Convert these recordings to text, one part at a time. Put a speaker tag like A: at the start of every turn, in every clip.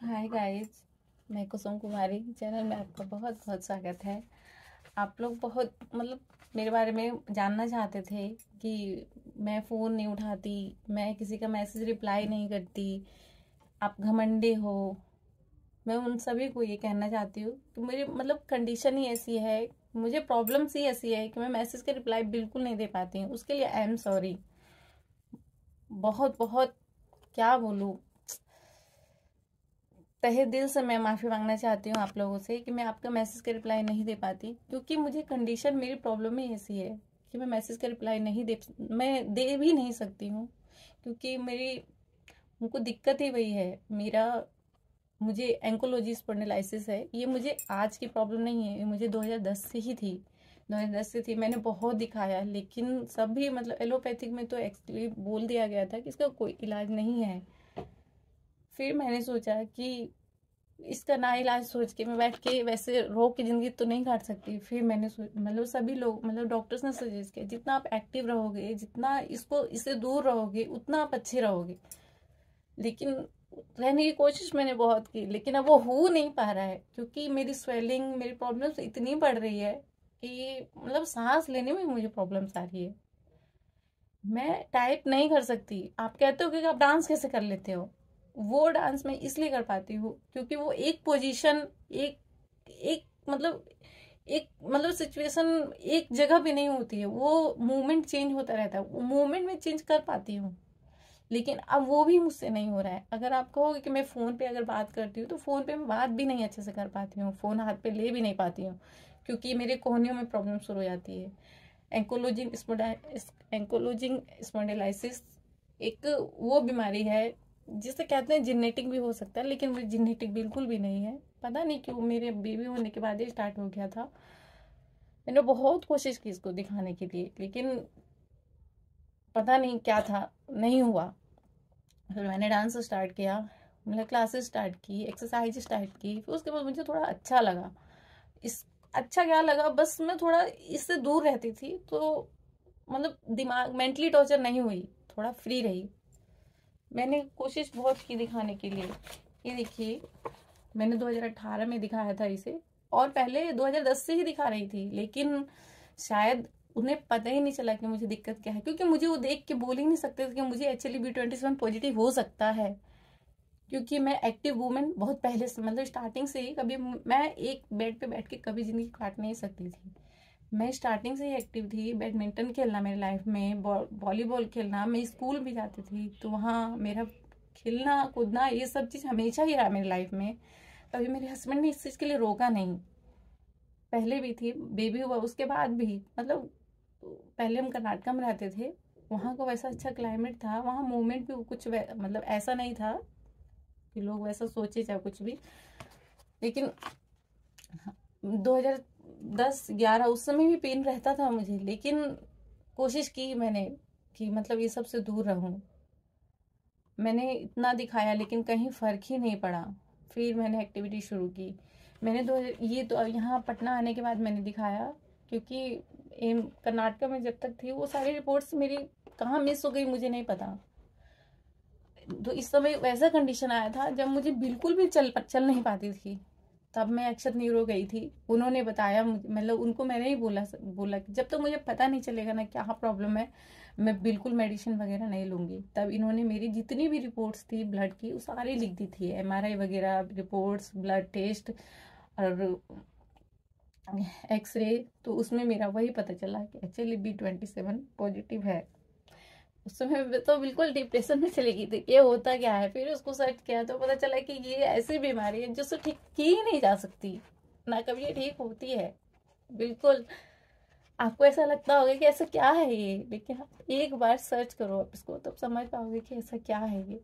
A: Hi guys मैं कुसुम कुमारी, channel में आपका बहुत बहुत स्वागत है। आप लोग बहुत मतलब मेरे बारे में जानना चाहते थे कि मैं फ़ोन नहीं उठाती, मैं किसी का मैसेज रिप्लाई नहीं करती, आप घमंडे हो। मैं उन सभी को ये कहना चाहती हूँ कि मेरी मतलब कंडीशन ही ऐसी है, मुझे प्रॉब्लम्स ही ऐसी है कि मैं मैसेज का रिप्लाई बिल्कुल नहीं दे पाती हूँ। उसके लिए आई एम सॉरी बहुत बहुत क्या बोलूँ? तहे दिल से मैं माफ़ी मांगना चाहती हूँ आप लोगों से कि मैं आपका मैसेज का रिप्लाई नहीं दे पाती, क्योंकि मुझे कंडीशन मेरी प्रॉब्लम ही ऐसी है कि मैं मैसेज का रिप्लाई नहीं दे, मैं दे भी नहीं सकती हूँ, क्योंकि मेरी उनको दिक्कत ही वही है। मेरा, मुझे एंकोलॉजी स्पोंडिलाइसिस है, ये मुझे आज की प्रॉब्लम नहीं है, ये मुझे 2010 से ही थी। 2010 से थी, मैंने बहुत दिखाया, लेकिन सभी मतलब एलोपैथिक में तो एक्चुअली बोल दिया गया था कि इसका कोई इलाज नहीं है। फिर मैंने सोचा कि इसका ना इलाज सोच के मैं बैठ के वैसे रोग की ज़िंदगी तो नहीं काट सकती। फिर मैंने मतलब सभी लोग मतलब डॉक्टर्स ने सजेस्ट किया, जितना आप एक्टिव रहोगे, जितना इसको, इससे दूर रहोगे, उतना आप अच्छे रहोगे। लेकिन रहने की कोशिश मैंने बहुत की, लेकिन अब वो हो नहीं पा रहा है, क्योंकि मेरी स्वेलिंग मेरी प्रॉब्लम्स इतनी बढ़ रही है कि मतलब सांस लेने में मुझे प्रॉब्लम्स आ रही है। मैं टाइप नहीं कर सकती। आप कहते हो कि आप डांस कैसे कर लेते हो? वो डांस मैं इसलिए कर पाती हूँ क्योंकि वो एक पोजीशन एक एक मतलब एक मतलब सिचुएशन एक जगह भी नहीं होती है। वो मूवमेंट चेंज होता रहता है। वो मूवमेंट में चेंज कर पाती हूँ। लेकिन अब वो भी मुझसे नहीं हो रहा है। अगर आप कहोगे कि मैं फ़ोन पे अगर बात करती हूँ तो फ़ोन पे मैं बात भी नहीं अच्छे से कर पाती हूँ। फ़ोन हाथ पे ले भी नहीं पाती हूँ। क्योंकि मेरे कोहनियों में प्रॉब्लम शुरू हो जाती है। एंकोलोजिंग एंकोलोजिंग स्पॉन्डिलाइसिस एक वो बीमारी है। जिसे कहते हैं जेनेटिक भी हो सकता है, लेकिन वो जेनेटिक बिल्कुल भी नहीं है। पता नहीं क्यों मेरे बेबी होने के बाद ही स्टार्ट हो गया था। मैंने बहुत कोशिश की इसको दिखाने के लिए, लेकिन पता नहीं क्या था, नहीं हुआ। फिर मैंने डांस स्टार्ट किया मैंने क्लासेस स्टार्ट की एक्सरसाइज स्टार्ट की, फिर उसके बाद मुझे थोड़ा अच्छा लगा। इस अच्छा क्या लगा? बस मैं थोड़ा इससे दूर रहती थी तो मतलब दिमाग मेंटली टॉर्चर नहीं हुई, थोड़ा फ्री रही। मैंने कोशिश बहुत की दिखाने के लिए। ये देखिए, मैंने 2018 में दिखाया था इसे, और पहले 2010 से ही दिखा रही थी, लेकिन शायद उन्हें पता ही नहीं चला कि मुझे दिक्कत क्या है, क्योंकि मुझे वो देख के बोल ही नहीं सकते थे कि मुझे actually B twenty seven positive हो सकता है। क्योंकि मैं एक्टिव वूमेन बहुत पहले से मतलब स्टार्टिंग से ही कभी मैं एक बेड पे बैठ के कभी ज़िंदगी काट नहीं सकती थी। मैं स्टार्टिंग से ही एक्टिव थी बैडमिंटन खेलना मेरी लाइफ में वॉलीबॉल बौ, खेलना मैं स्कूल भी जाती थी तो वहाँ मेरा खेलना कूदना ये सब चीज़ हमेशा ही रहा मेरी लाइफ में। कभी मेरे हस्बैंड ने इस चीज़ के लिए रोका नहीं। पहले भी थी बेबी हुआ उसके बाद भी मतलब पहले हम कर्नाटका में रहते थे वहाँ का वैसा अच्छा क्लाइमेट था वहाँ मूवमेंट भी कुछ मतलब ऐसा नहीं था कि लोग वैसा सोचे चाहे कुछ भी। लेकिन 2010 11 उस समय भी पेन रहता था मुझे, लेकिन कोशिश की मैंने कि मतलब ये सबसे दूर रहूँ। मैंने इतना दिखाया, लेकिन कहीं फ़र्क ही नहीं पड़ा। फिर मैंने एक्टिविटी शुरू की। मैंने दो, ये तो यहाँ पटना आने के बाद मैंने दिखाया, क्योंकि एम, कर्नाटका में जब तक थी, वो सारी रिपोर्ट्स मेरी कहाँ मिस हो गई मुझे नहीं पता। तो इस समय वैसा कंडीशन आया था, जब मुझे बिल्कुल भी चल चल नहीं पाती थी। तब मैं अक्षत नीरो गई थी। उन्होंने बताया मतलब उनको मैंने ही बोला बोला कि जब तो मुझे पता नहीं चलेगा ना क्या प्रॉब्लम है, मैं बिल्कुल मेडिसिन वगैरह नहीं लूँगी। तब इन्होंने मेरी जितनी भी रिपोर्ट्स थी ब्लड की, वो सारी लिख दी थी। एमआरआई वगैरह रिपोर्ट्स ब्लड टेस्ट और एक्सरे तो उसमें मेरा वही पता चला कि actually B twenty seven positive है। उस समय तो बिल्कुल डिप्रेशन में चली गई थी ये होता क्या है? फिर उसको सर्च किया तो पता चला कि ये ऐसी बीमारी है जिससे ठीक की ही नहीं जा सकती। ना कभी ये ठीक होती है। बिल्कुल। आपको ऐसा लगता होगा कि ऐसा क्या है ये? लेकिन एक बार सर्च करो आप इसको, तब समझ पाओगे कि ऐसा क्या है ये।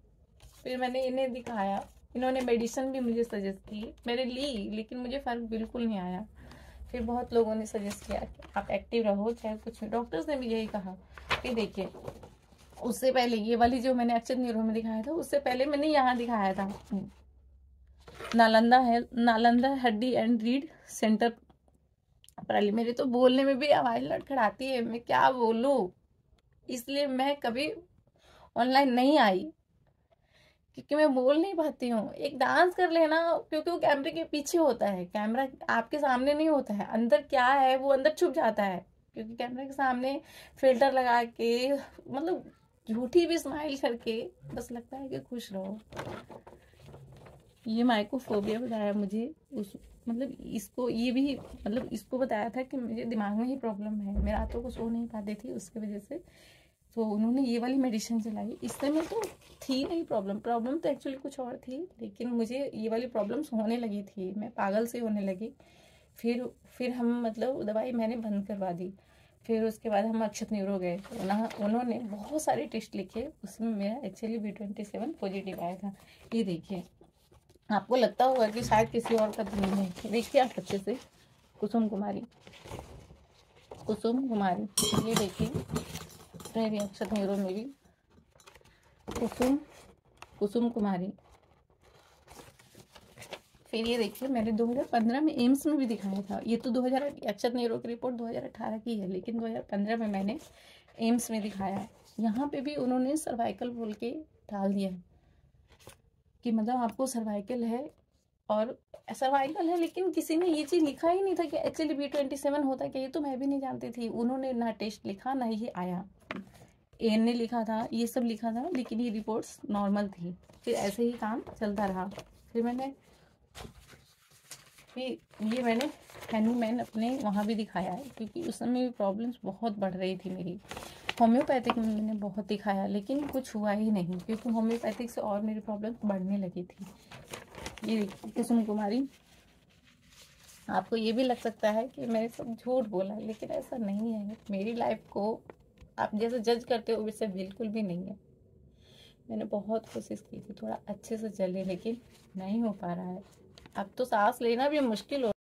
A: फिर मैंने इन्हें दिखाया। इन्होंने मेडिसिन भी मुझे सजेस्ट की। मैंने ली, लेकिन मुझे फ़र्क बिल्कुल नहीं आया। फिर बहुत लोगों ने सजेस्ट किया कि आप एक्टिव रहो, चाहे कुछ डॉक्टर्स ने भी यही कहा कि देखिए उससे पहले, ये वाली जो मैंने अक्षत न्यूरो में दिखाया था, उससे पहले मैंने यहाँ दिखाया था। नालंदा है, नालंदा हड्डी एंड रीड सेंटर पहले मेरे तो बोलने में भी आवाज़ लड़खड़ाती है, मैं क्या बोलूँ? इसलिए मैं कभी ऑनलाइन नहीं आई, क्योंकि मैं बोल नहीं पाती हूँ। एक डांस कर लेना, क्योंकि वो कैमरे के पीछे होता है। कैमरा आपके सामने नहीं होता है। अंदर क्या है, वो अंदर छुप जाता है। क्योंकि कैमरे के सामने फ़िल्टर लगा के मतलब झूठी भी स्माइल करके बस लगता है कि खुश रहो। ये माइकोफोबिया बताया मुझे, उस मतलब इसको, ये भी मतलब इसको बताया था कि मुझे दिमाग में ही प्रॉब्लम है। मैं रातों को सो नहीं पाती थी, उसकी वजह से। तो उन्होंने ये वाली मेडिसिन चलाई। इससे में तो थी नहीं प्रॉब्लम प्रॉब्लम तो एक्चुअली कुछ और थी, लेकिन मुझे ये वाली प्रॉब्लम्स होने लगी थी। मैं पागल से होने लगी। फिर फिर हम मतलब दवाई मैंने बंद करवा दी। फिर उसके बाद हम अक्षत न्यूरो गए। उन्होंने बहुत सारे टेस्ट लिखे। उसमें मेरा actually B twenty seven positive आया था। ये देखिए। आपको लगता होगा कि शायद किसी और का तो नहीं है। देखिए आप अच्छे से। कुसुम कुमारी। कुसुम कुमारी। ये देखिए। मेरी अक्षत न्यूरो मेरी। कुसुम कुसुम कुमारी। फिर ये देखिए, मैंने 2015 में एम्स में भी दिखाया था। ये तो 2000 अक्षत नेहरू की रिपोर्ट 2018 की है, लेकिन 2015 में मैंने एम्स में दिखाया है। यहाँ पे भी उन्होंने सर्वाइकल बोल के डाल दिया कि मतलब आपको सर्वाइकल है और सर्वाइकल है, लेकिन किसी ने ये चीज़ लिखा ही नहीं था कि एक्चुअली बी ट्वेंटी सेवन होता क्या, ये तो मैं भी नहीं जानती थी। उन्होंने ना टेस्ट लिखा, ना ही आया। एन ने लिखा था, ये सब लिखा था, लेकिन ये रिपोर्ट्स नॉर्मल थी। फिर ऐसे ही काम चलता रहा। फिर मैंने फिर ये मैंने हैंडमैन अपने वहाँ भी दिखाया है, क्योंकि उस समय भी प्रॉब्लम्स बहुत बढ़ रही थी मेरी। होम्योपैथिक में मैंने बहुत दिखाया, लेकिन कुछ हुआ ही नहीं, क्योंकि होम्योपैथिक से और मेरी प्रॉब्लम बढ़ने लगी थी। ये देखिए, कुसुम कुमारी, आपको ये भी लग सकता है कि मैंने सब झूठ बोला, लेकिन ऐसा नहीं है। मेरी लाइफ को आप जैसे जज करते हो, वैसे बिल्कुल भी नहीं है। मैंने बहुत कोशिश की थी, थोड़ा अच्छे से चले, लेकिन नहीं हो पा रहा है। अब तो सांस लेना भी मुश्किल हो